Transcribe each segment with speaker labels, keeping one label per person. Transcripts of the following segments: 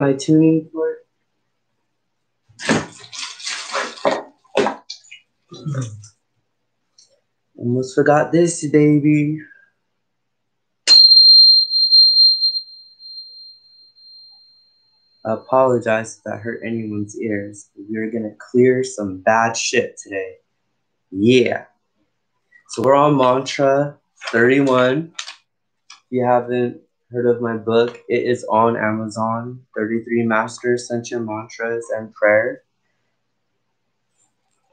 Speaker 1: my tuning fork. Hmm. Almost forgot this, baby. I apologize if that hurt anyone's ears. We're gonna clear some bad shit today. Yeah. So we're on mantra 31. If you haven't heard of my book, it is on Amazon 33 Master Ascension Mantras and Prayer.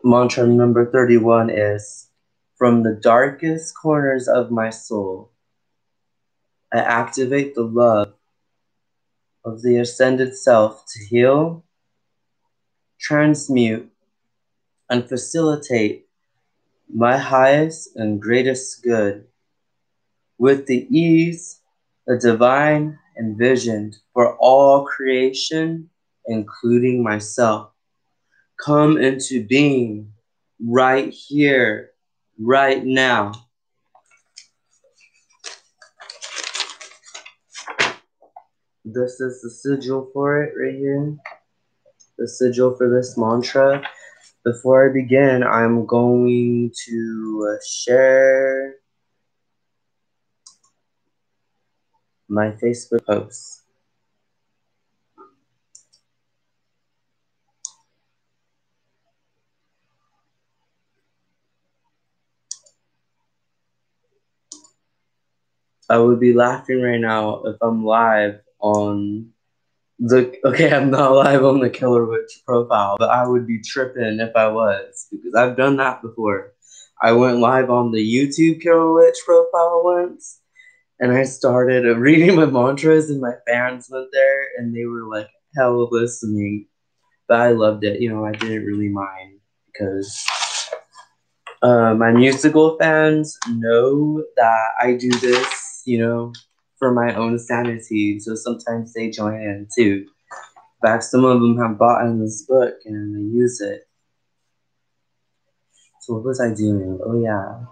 Speaker 1: Mantra number 31 is From the darkest corners of my soul, I activate the love of the ascended self to heal, transmute, and facilitate my highest and greatest good with the ease the divine envisioned for all creation, including myself, come into being right here, right now. This is the sigil for it right here. The sigil for this mantra. Before I begin, I'm going to share my Facebook posts. I would be laughing right now if I'm live on the okay, I'm not live on the Killer Witch profile, but I would be tripping if I was because I've done that before. I went live on the YouTube Killer Witch profile once and I started reading my mantras and my fans went there and they were like hell listening. But I loved it. You know, I didn't really mind because uh, my musical fans know that I do this, you know, for my own sanity. So sometimes they join in too. In fact, some of them have bought in this book and they use it. So what was I doing? Oh yeah.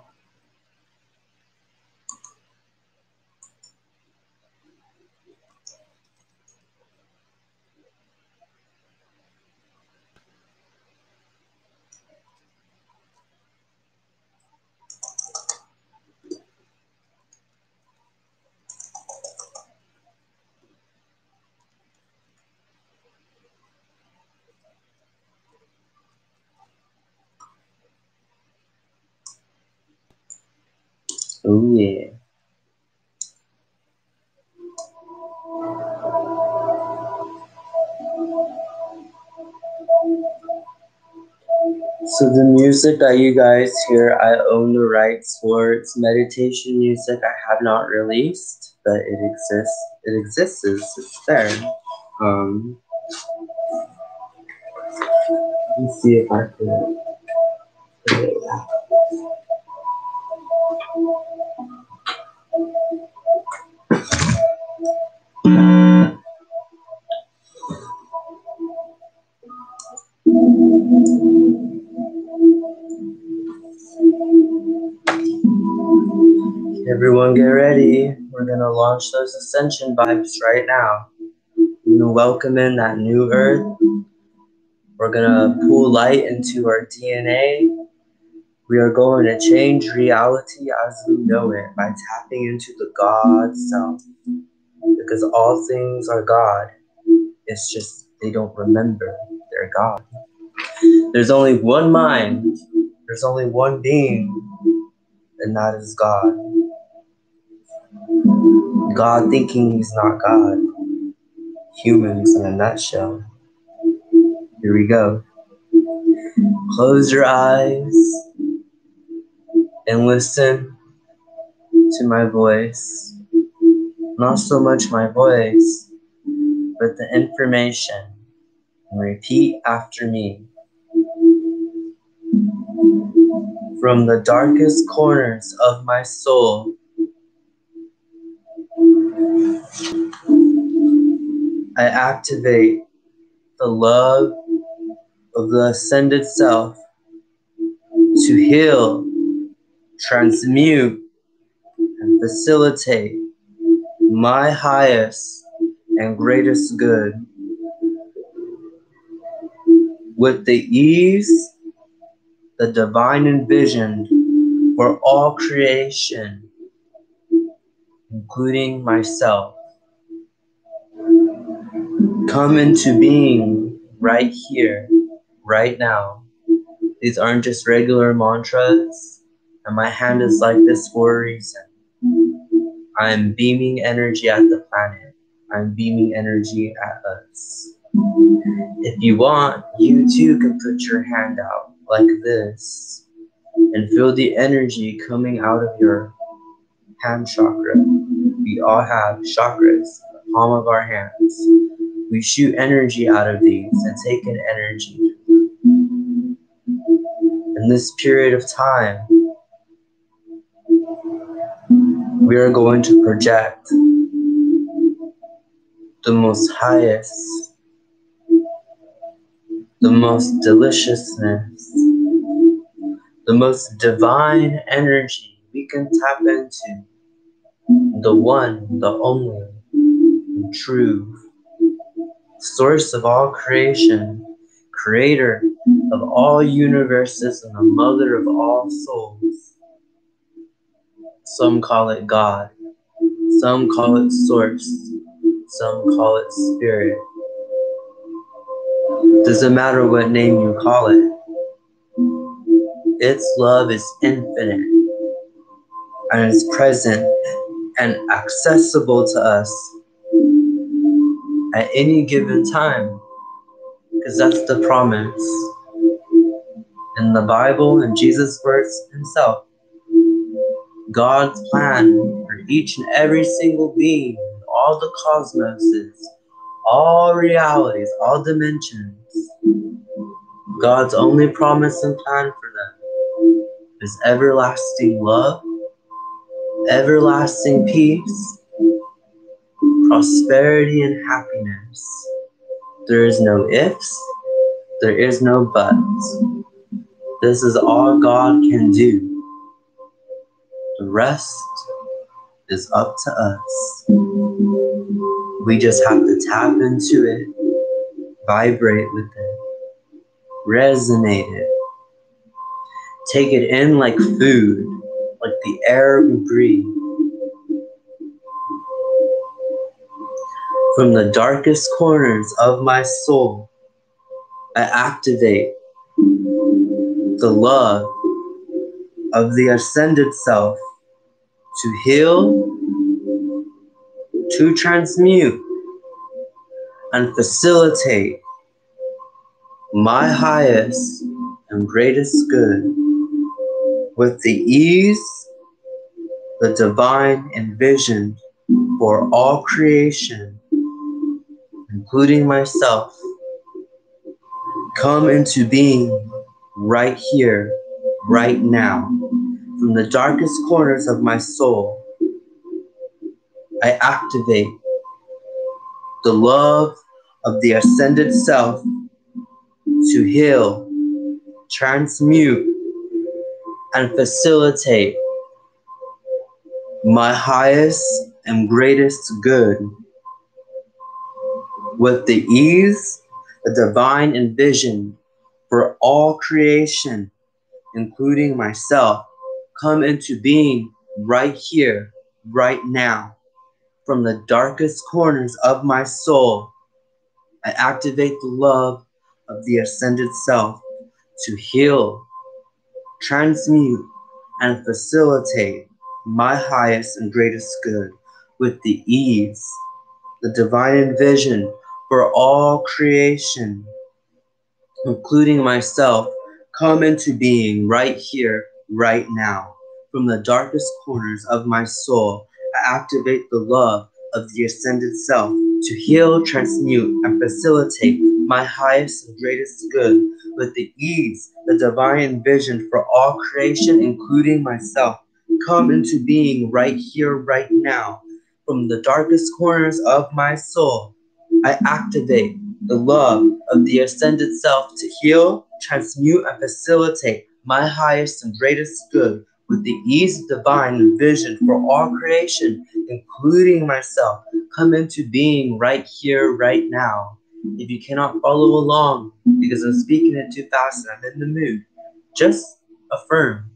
Speaker 1: Music that you guys hear, I own the rights for. It's meditation music I have not released, but it exists. It exists. It's there. Um, let me see if I can. Launch those ascension vibes right now. We're to welcome in that new earth. We're to pull light into our DNA. We are going to change reality as we know it by tapping into the God self. Because all things are God. It's just they don't remember they're God. There's only one mind, there's only one being, and that is God. God thinking he's not God. Humans in a nutshell. Here we go. Close your eyes and listen to my voice. Not so much my voice, but the information. And repeat after me. From the darkest corners of my soul, I activate the love of the ascended self to heal, transmute, and facilitate my highest and greatest good with the ease the divine envisioned for all creation, including myself. Come into being right here, right now. These aren't just regular mantras, and my hand is like this for a reason. I am beaming energy at the planet. I'm beaming energy at us. If you want, you too can put your hand out like this and feel the energy coming out of your hand chakra. We all have chakras, palm of our hands. We shoot energy out of these and take in energy. In this period of time, we are going to project the most highest the most deliciousness, the most divine energy we can tap into, the one, the only, true source of all creation, creator of all universes, and the mother of all souls. Some call it God, some call it source, some call it spirit. Doesn't matter what name you call it. Its love is infinite and is present and accessible to us at any given time. Because that's the promise in the Bible and Jesus' words himself. God's plan for each and every single being, all the cosmoses, all realities, all dimensions, God's only promise and plan for them is everlasting love, everlasting peace, prosperity, and happiness. There is no ifs, there is no buts. This is all God can do. The rest is up to us. We just have to tap into it, vibrate with it resonate it. Take it in like food, like the air we breathe. From the darkest corners of my soul, I activate the love of the ascended self to heal, to transmute, and facilitate my highest and greatest good, with the ease the divine envisioned for all creation, including myself, come into being right here, right now, from the darkest corners of my soul. I activate the love of the ascended self to heal, transmute, and facilitate my highest and greatest good with the ease the divine envisioned for all creation, including myself, come into being right here, right now. From the darkest corners of my soul, I activate the love of the ascended self to heal, transmute, and facilitate my highest and greatest good with the ease, the divine vision for all creation, including myself, come into being right here, right now. From the darkest corners of my soul, I activate the love of the ascended self to heal, transmute, and facilitate my highest and greatest good with the ease the divine vision for all creation, including myself, come into being right here, right now. From the darkest corners of my soul, I activate the love of the ascended self to heal, transmute, and facilitate my highest and greatest good with the ease of divine vision for all creation, including myself, come into being right here, right now. If you cannot follow along because I'm speaking it too fast and I'm in the mood, just affirm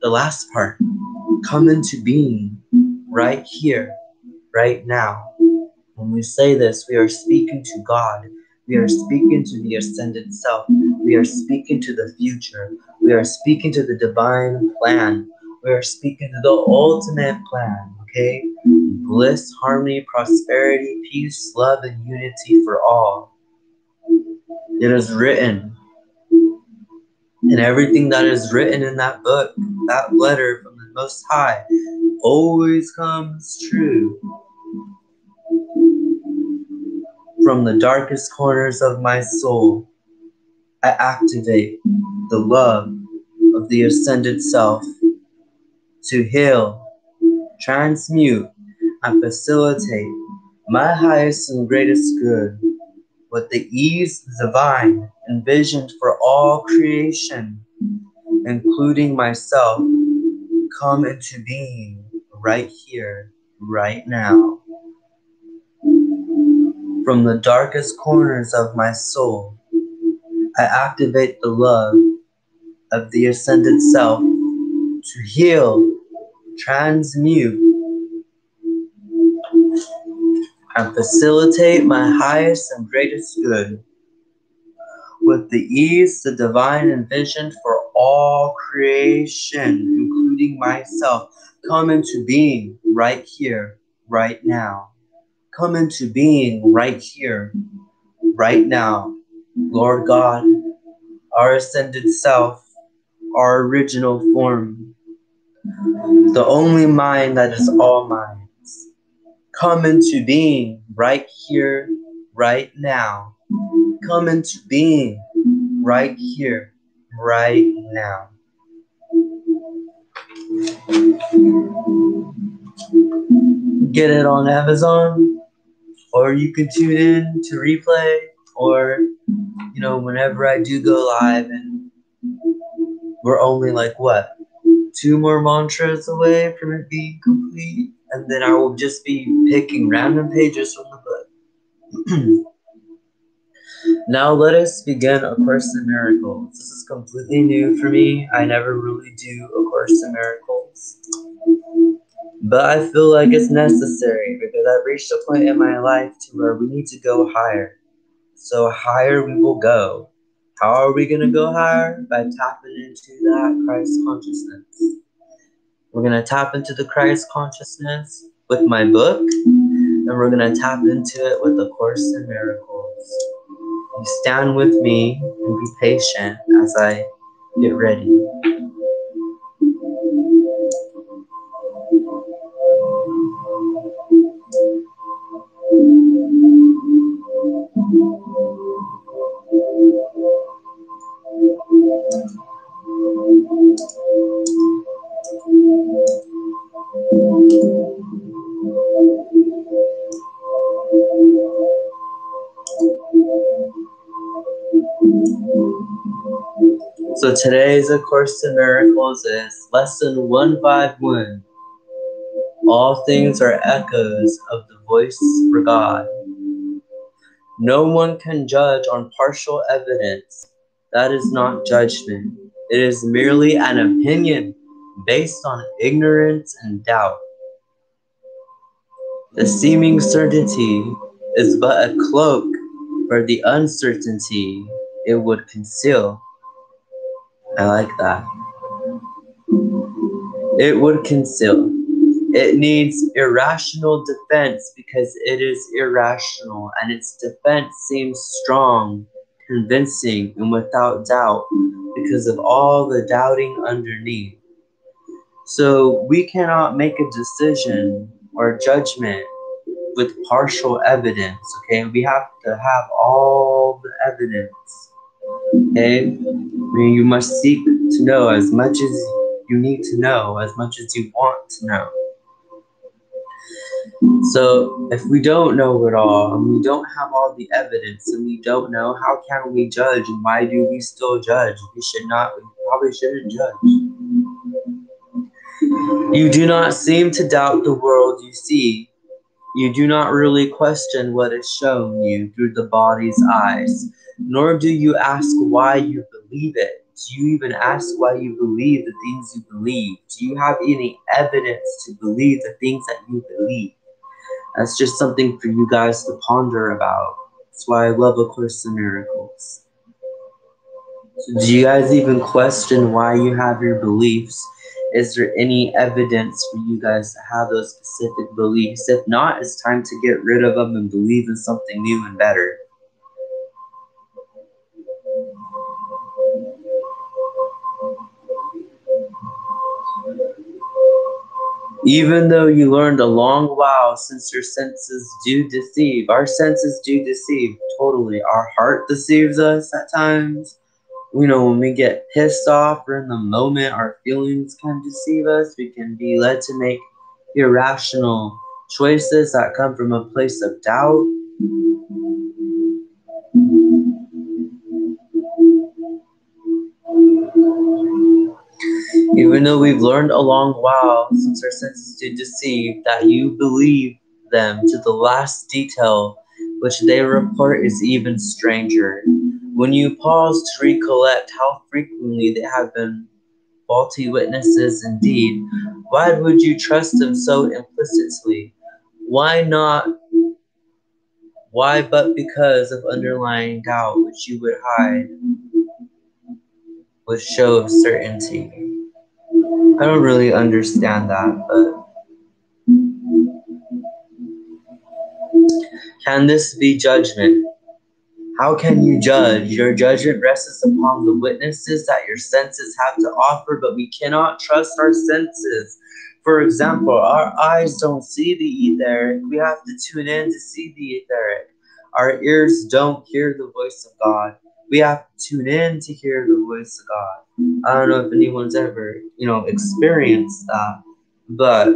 Speaker 1: the last part. Come into being right here, right now. When we say this, we are speaking to God. We are speaking to the ascended self. We are speaking to the future. We are speaking to the divine plan. We are speaking to the ultimate plan, okay? Bliss, harmony, prosperity, peace, love, and unity for all. It is written. And everything that is written in that book, that letter from the Most High, always comes true. From the darkest corners of my soul, I activate the love of the ascended self to heal, transmute, and facilitate my highest and greatest good with the ease divine envisioned for all creation, including myself, come into being right here, right now. From the darkest corners of my soul, I activate the love of the ascended self to heal, transmute, and facilitate my highest and greatest good. With the ease the divine envisioned for all creation, including myself, come into being right here, right now come into being right here, right now. Lord God, our ascended self, our original form, the only mind that is all minds, come into being right here, right now. Come into being right here, right now get it on Amazon or you can tune in to replay, or you know, whenever I do go live, and we're only like what two more mantras away from it being complete, and then I will just be picking random pages from the book. now let us begin A Course in Miracles. This is completely new for me. I never really do A Course in Miracles. But I feel like it's mm-hmm. necessary because I've reached a point in my life to where we need to go higher. So higher we will go. How are we going to go mm-hmm. higher? By tapping into that Christ consciousness. We're going to tap into the Christ consciousness with my book, and we're going to tap into it with the Course in Miracles. You stand with me and be patient as I get ready. Today's A Course in Miracles is Lesson 151. All things are echoes of the voice for God. No one can judge on partial evidence. That is not judgment. It is merely an opinion based on ignorance and doubt. The seeming certainty is but a cloak for the uncertainty it would conceal. I like that. It would conceal. It needs irrational defense because it is irrational and its defense seems strong, convincing, and without doubt because of all the doubting underneath. So we cannot make a decision or judgment with partial evidence, okay? We have to have all the evidence, mean, you must seek to know as much as you need to know, as much as you want to know. So if we don't know it all and we don't have all the evidence and we don't know, how can we judge and why do we still judge? We should not, we probably shouldn't judge. You do not seem to doubt the world you see. You do not really question what is shown you through the body's eyes, nor do you ask why you believe it. Do you even ask why you believe the things you believe? Do you have any evidence to believe the things that you believe? That's just something for you guys to ponder about. That's why I love A Course in Miracles. So do you guys even question why you have your beliefs? Is there any evidence for you guys to have those specific beliefs? If not, it's time to get rid of them and believe in something new and better. Even though you learned a long while since your senses do deceive, our senses do deceive totally. Our heart deceives us at times. You know, when we get pissed off or in the moment, our feelings can deceive us. We can be led to make irrational choices that come from a place of doubt. Even though we've learned a long while since our senses do deceive that you believe them to the last detail which they report is even stranger. When you pause to recollect how frequently they have been faulty witnesses indeed, why would you trust them so implicitly? Why not? Why but because of underlying doubt which you would hide with show of certainty? I don't really understand that, but can this be judgment? How can you judge? Your judgment rests upon the witnesses that your senses have to offer, but we cannot trust our senses. For example, our eyes don't see the etheric. We have to tune in to see the etheric. Our ears don't hear the voice of God. We have to tune in to hear the voice of God. I don't know if anyone's ever, you know, experienced that, but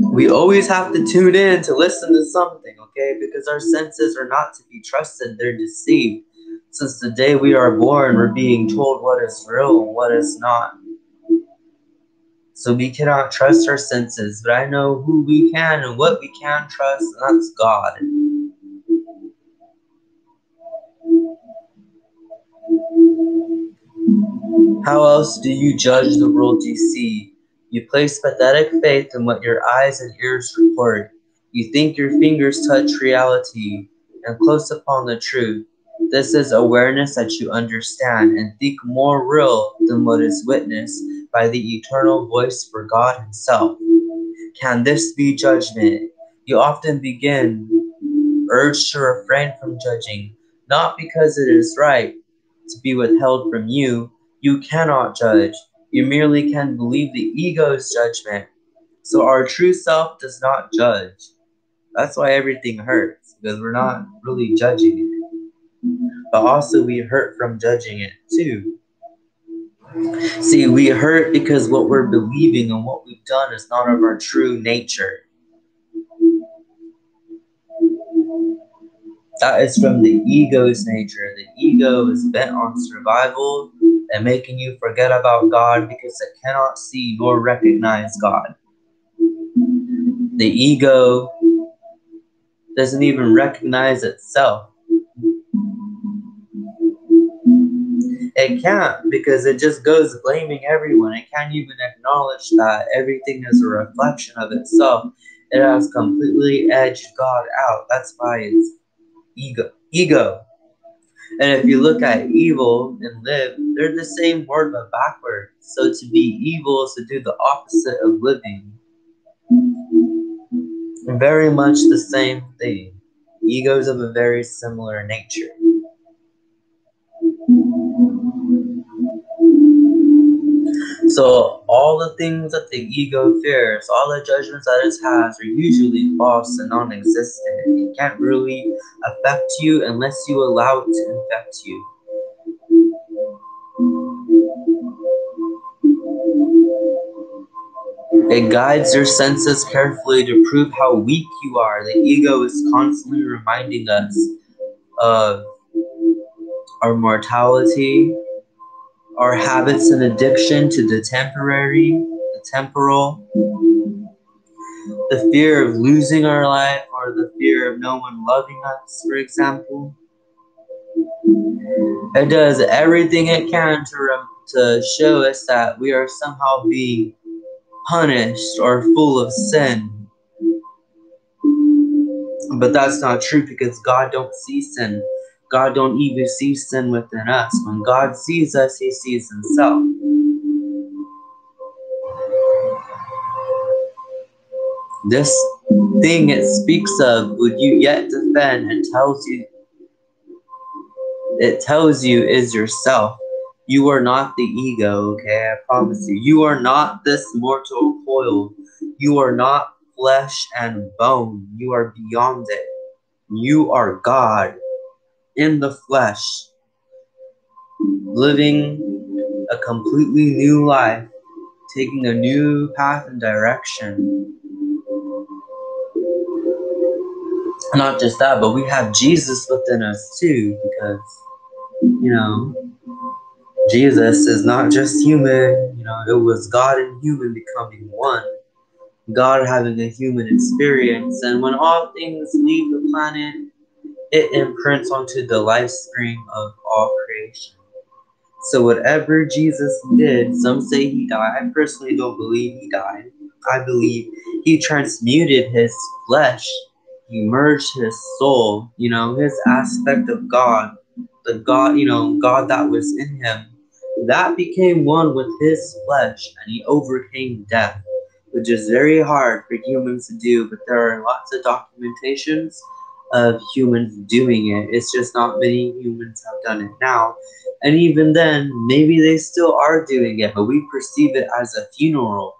Speaker 1: we always have to tune in to listen to something, okay? Because our senses are not to be trusted, they're deceived. Since the day we are born, we're being told what is real and what is not. So we cannot trust our senses, but I know who we can and what we can trust, and that's God. How else do you judge the world you see? You place pathetic faith in what your eyes and ears report. You think your fingers touch reality and close upon the truth. This is awareness that you understand and think more real than what is witnessed by the eternal voice for God Himself. Can this be judgment? You often begin urged to refrain from judging, not because it is right to be withheld from you, you cannot judge. You merely can believe the ego's judgment. So our true self does not judge. That's why everything hurts, because we're not really judging it. But also, we hurt from judging it too. See, we hurt because what we're believing and what we've done is not of our true nature. That is from the ego's nature. The ego is bent on survival and making you forget about God because it cannot see nor recognize God. The ego doesn't even recognize itself. It can't because it just goes blaming everyone. It can't even acknowledge that everything is a reflection of itself. It has completely edged God out. That's why it's ego. Ego. And if you look at evil and live, they're the same word but backwards. So to be evil is to do the opposite of living. Very much the same thing. Egos of a very similar nature. So all the things that the ego fears, all the judgments that it has are usually false and non-existent. It can't really affect you unless you allow it to infect you. It guides your senses carefully to prove how weak you are. The ego is constantly reminding us of our mortality, our habits and addiction to the temporary, the temporal. the fear of losing our life or the fear of no one loving us, for example. It does everything it can to, to show us that we are somehow being punished or full of sin. But that's not true because God don't see sin. God don't even see sin within us. When God sees us, he sees himself. This thing it speaks of would you yet defend and tells you it tells you is yourself. You are not the ego, okay? I promise you. You are not this mortal coil. You are not flesh and bone. You are beyond it. You are God in the flesh, living a completely new life, taking a new path and direction. Not just that, but we have Jesus within us too, because, you know, Jesus is not just human, you know, it was God and human becoming one. God having a human experience. And when all things leave the planet, it imprints onto the life stream of all creation. So whatever Jesus did, some say he died. I personally don't believe he died. I believe he transmuted his flesh. He merged his soul, you know, his aspect of God, the God, you know, God that was in him. That became one with his flesh and he overcame death, which is very hard for humans to do, but there are lots of documentations of humans doing it. It's just not many humans have done it now. And even then, maybe they still are doing it, but we perceive it as a funeral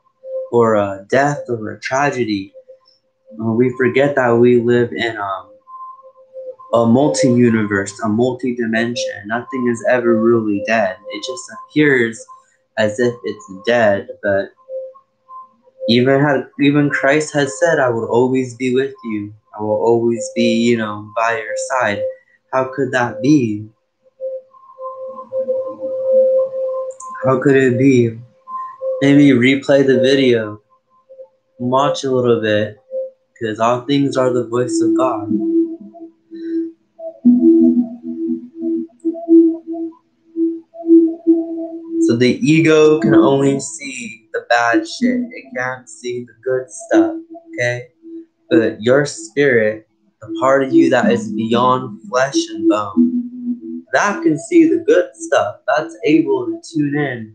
Speaker 1: or a death or a tragedy. We forget that we live in um, a multi universe, a multi dimension. Nothing is ever really dead. It just appears as if it's dead, but even had even Christ has said, "I will always be with you." I will always be, you know, by your side. How could that be? How could it be? Maybe replay the video, watch a little bit, because all things are the voice of God. So the ego can only see the bad shit. It can't see the good stuff, okay? But your spirit, the part of you that is beyond flesh and bone, that can see the good stuff. That's able to tune in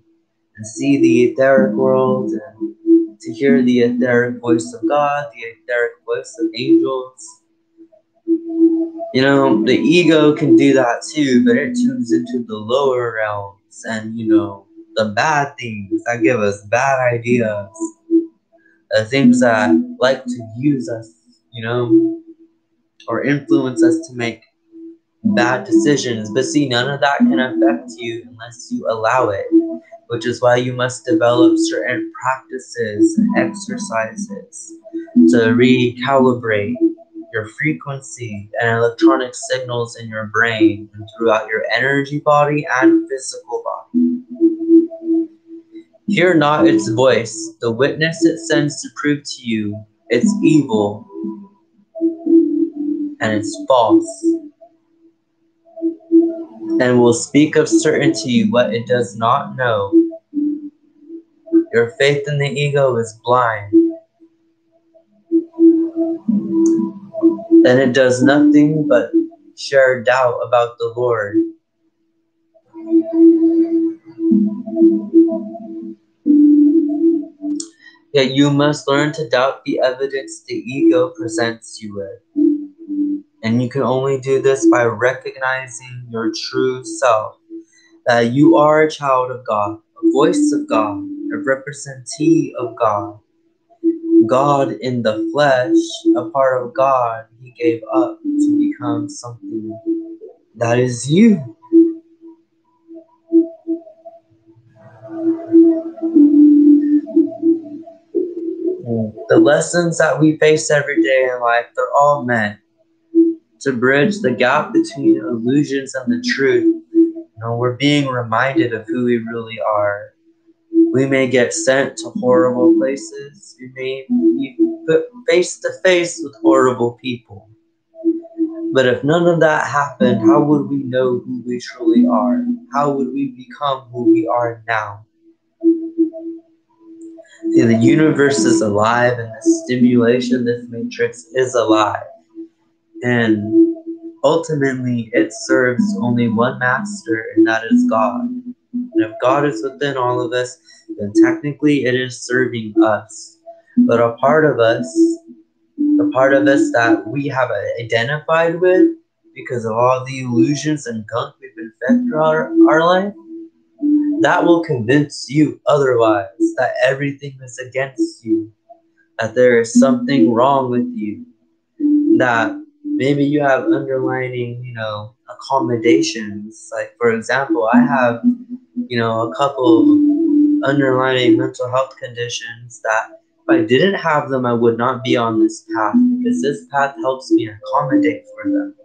Speaker 1: and see the etheric world and to hear the etheric voice of God, the etheric voice of angels. You know, the ego can do that too, but it tunes into the lower realms and, you know, the bad things that give us bad ideas the things that like to use us, you know, or influence us to make bad decisions. But see, none of that can affect you unless you allow it, which is why you must develop certain practices and exercises to recalibrate your frequency and electronic signals in your brain and throughout your energy body and physical body. Hear not its voice, the witness it sends to prove to you it's evil and it's false, and will speak of certainty what it does not know. Your faith in the ego is blind, and it does nothing but share doubt about the Lord. Yet you must learn to doubt the evidence the ego presents you with. And you can only do this by recognizing your true self, that you are a child of God, a voice of God, a representee of God. God in the flesh, a part of God, He gave up to become something that is you. The lessons that we face every day in life, they're all meant to bridge the gap between illusions and the truth. You know, we're being reminded of who we really are. We may get sent to horrible places. We may put face to face with horrible people. But if none of that happened, how would we know who we truly are? How would we become who we are now? The universe is alive and the stimulation, this matrix is alive. And ultimately, it serves only one master, and that is God. And if God is within all of us, then technically it is serving us. But a part of us the part of us that we have identified with because of all the illusions and gunk we've been fed throughout our, our life, that will convince you otherwise that everything is against you, that there is something mm-hmm. wrong with you, that maybe you have underlining, you know, accommodations. Like, for example, I have, you know, a couple underlining mental health conditions that if I didn't have them, I would not be on this path because this path helps me accommodate for them.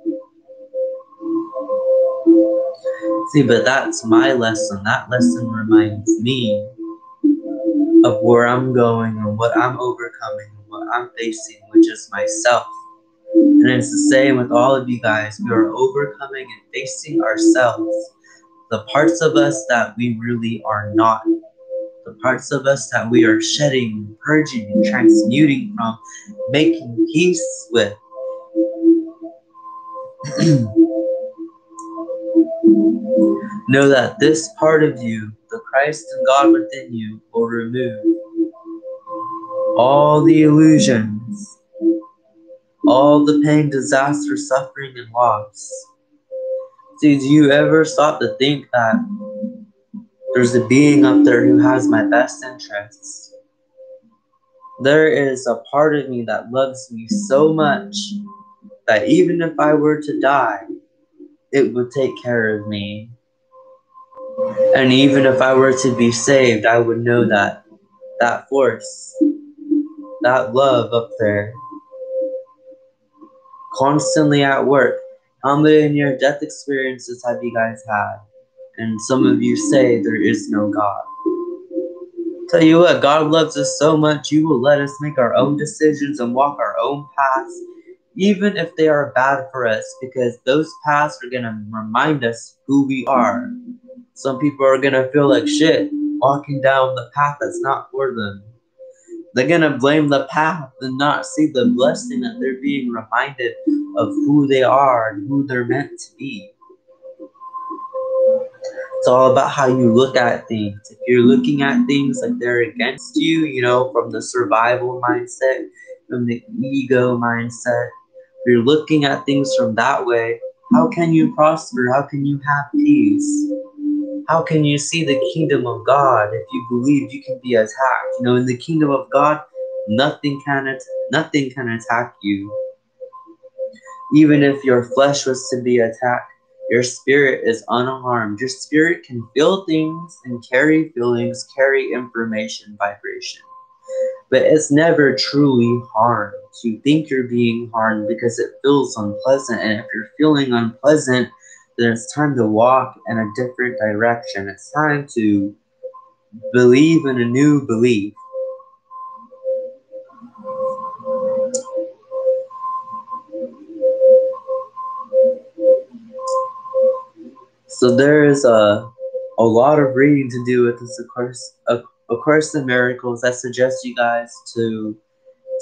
Speaker 1: See, but that's my lesson. That lesson reminds me of where I'm going and what I'm overcoming and what I'm facing, which is myself. And it's the same with all of you guys. We are overcoming and facing ourselves, the parts of us that we really are not the parts of us that we are shedding, purging, and transmuting from, making peace with. know that this part of you, the Christ and God within you, will remove all the illusions, all the pain, disaster, suffering, and loss. Did you ever stop to think that there's a being up there who has my best interests. There is a part of me that loves me so much that even if I were to die, it would take care of me. And even if I were to be saved, I would know that that force, that love up there, constantly at work. How many near death experiences have you guys had? and some of you say there is no God. Tell you what, God loves us so much, you will let us make our own decisions and walk our own paths, even if they are bad for us, because those paths are going to remind us who we are. Some people are going to feel like shit walking down the path that's not for them. They're going to blame the path and not see the blessing that they're being reminded of who they are and who they're meant to be. It's all about how you look at things. If you're looking at things like they're against you, you know, from the survival mindset, from the ego mindset, if you're looking at things from that way, how can you prosper? How can you have peace? How can you see the kingdom of God if you believe you can be attacked? You know, in the kingdom of God, nothing can at- nothing can attack you. Even if your flesh was to be attacked, your spirit is unharmed. Your spirit can feel things and carry feelings, carry information, vibration. But it's never truly harmed. You think you're being harmed because it feels unpleasant. And if you're feeling unpleasant, then it's time to walk in a different direction. It's time to believe in a new belief. So there is a a lot of reading to do with this, of course, a, a course in miracles. I suggest you guys to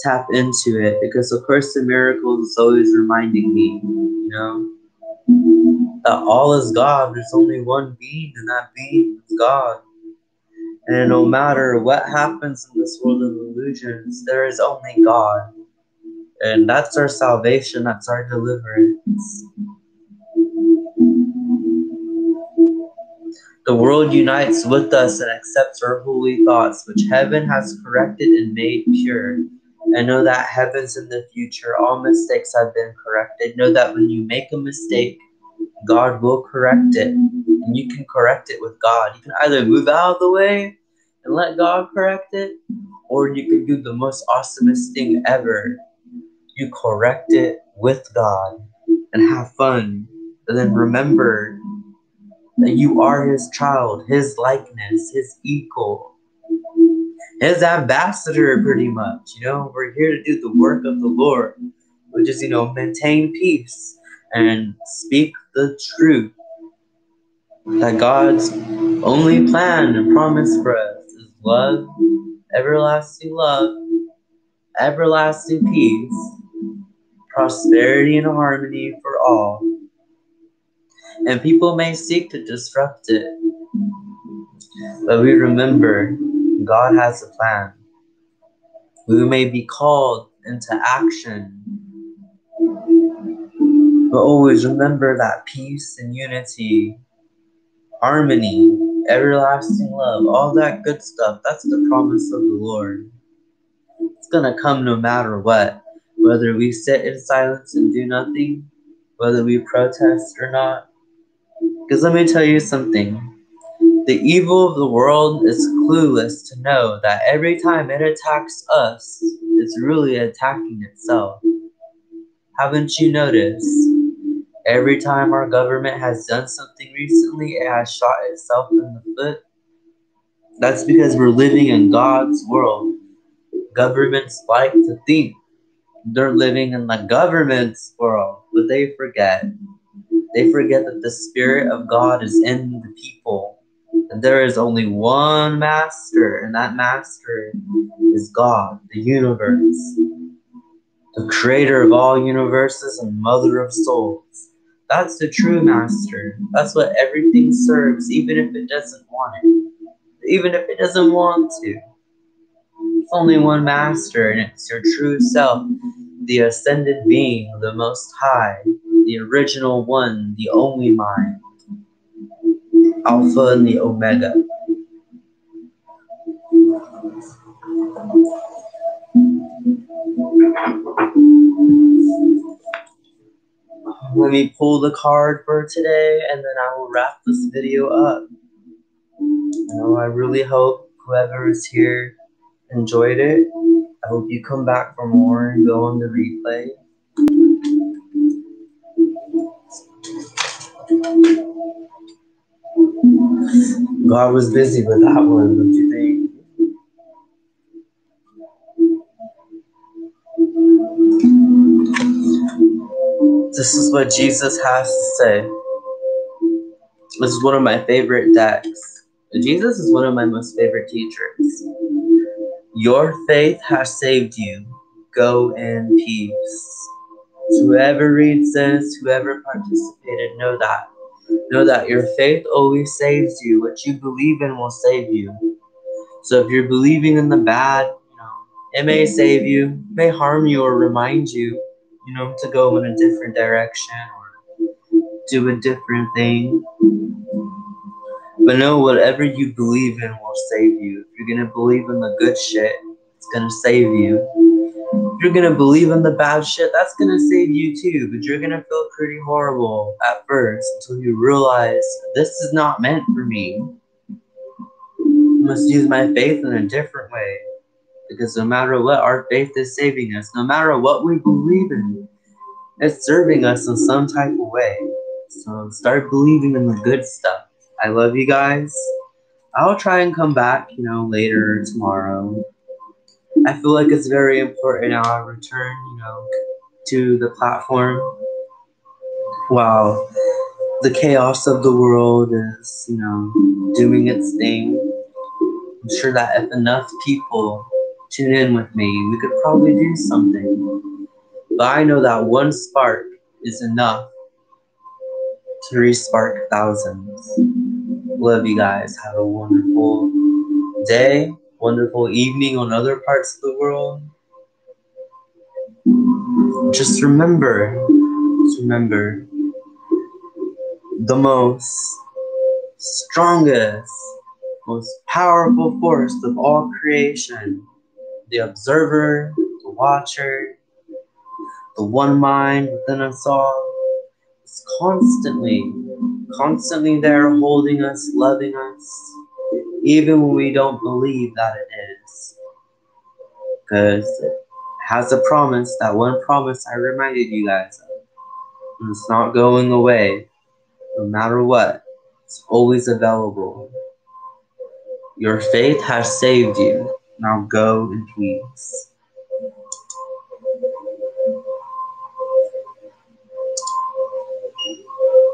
Speaker 1: tap into it because of course in miracles is always reminding me, you know, that all is God. There's only one being, and that being is God. And no matter what happens in this world of illusions, there is only God. And that's our salvation, that's our deliverance. The world unites with us and accepts our holy thoughts, which heaven has corrected and made pure. And know that heaven's in the future. All mistakes have been corrected. Know that when you make a mistake, God will correct it. And you can correct it with God. You can either move out of the way and let God correct it, or you can do the most awesomest thing ever. You correct it with God and have fun. And then remember that you are his child, his likeness, his equal. His ambassador, mm-hmm. pretty much. You know, we're here to do the work of the Lord, which is, you know, maintain peace and speak the truth. That God's only plan and promise for us is love, everlasting love, everlasting peace, prosperity and harmony for all. And people may seek to disrupt it. But we remember God has a plan. We may be called into action. But always remember that peace and unity, harmony, everlasting love, all that good stuff, that's the promise of the Lord. It's gonna come no matter what. Whether we sit in silence and do nothing, whether we protest or not. Because let me tell you something the evil of the world is clueless to know that every time it attacks us, it's really attacking itself. Haven't you noticed? Every time our government has done something recently, it has shot itself in the foot. That's because we're living in God's world. Governments like to think they're living in the government's world, but they forget. They forget that the Spirit of God is in the people there is only one master, and that master is God, the universe, the creator of all universes and mother of souls. That's the true master. That's what everything serves, even if it doesn't want it, even if it doesn't want to. It's only one master, and it's your true self, the ascended being, the most high, the original one, the only mind. Alpha and the Omega. Let me pull the card for today and then I will wrap this video up. You know, I really hope whoever is here enjoyed it. I hope you come back for more and go on the replay. God was busy with that one, don't you think? This is what Jesus has to say. This is one of my favorite decks. Jesus is one of my most favorite teachers. Your faith has saved you. Go in peace. whoever reads this, whoever participated, know that Know that your faith always saves you. What you believe in will save you. So if you're believing in the bad, you know, it may save you, may harm you or remind you, you know, to go in a different direction or do a different thing. But know whatever you believe in will save you. If you're gonna believe in the good shit, it's gonna save you you're gonna believe in the bad shit, that's gonna save you too. But you're gonna feel pretty horrible at first until you realize this is not meant for me. I must use my faith in a different way. Because no matter what, our faith is saving us. No matter what we believe in, it's serving us in some type of way. So start believing in the good stuff. I love you guys. I'll try and come back, you know, later tomorrow. I feel like it's very important now I return, you know, to the platform while the chaos of the world is, you know, doing its thing. I'm sure that if enough people tune in with me, we could probably do something. But I know that one spark is enough to respark thousands. Love you guys. Have a wonderful day wonderful evening on other parts of the world. Just remember, just remember the most strongest, most powerful force of all creation the observer, the watcher, the one mind within us all is constantly, constantly there holding us, loving us, even when we don't believe that it is. Because it has a promise, that one promise I reminded you guys of. And it's not going away, no matter what. It's always available. Your faith has saved you. Now go in peace.